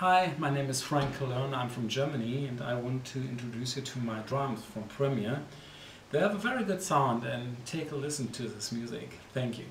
Hi, my name is Frank Carlone, I'm from Germany and I want to introduce you to my drums from Premier. They have a very good sound and take a listen to this music. Thank you.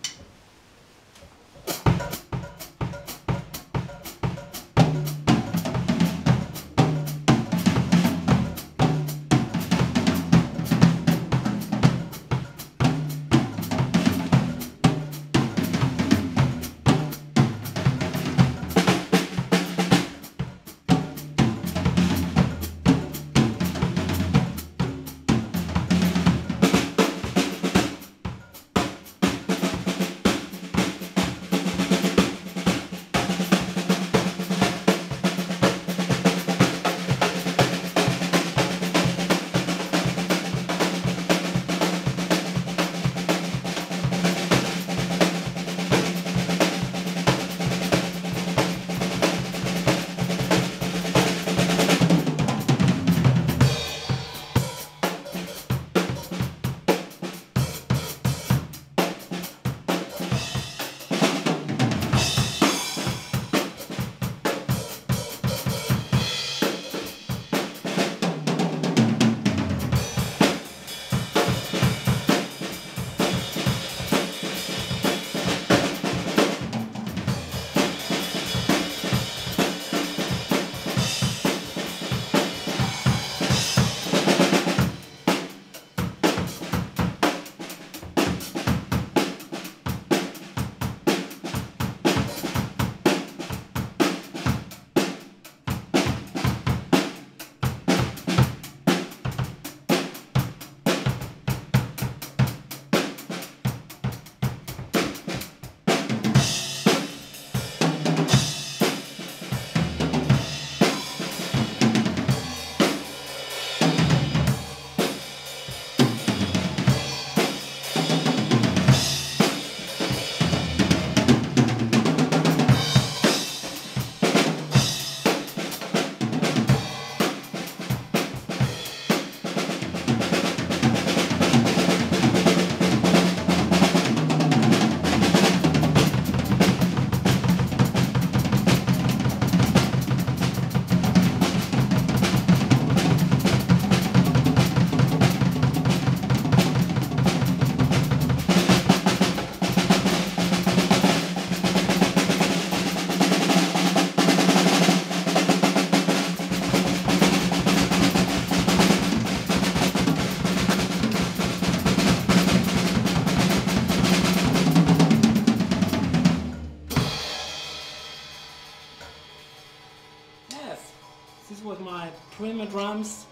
This was my Premier drums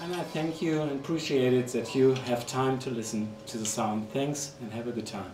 and I thank you and appreciate it that you have time to listen to the sound. Thanks and have a good time.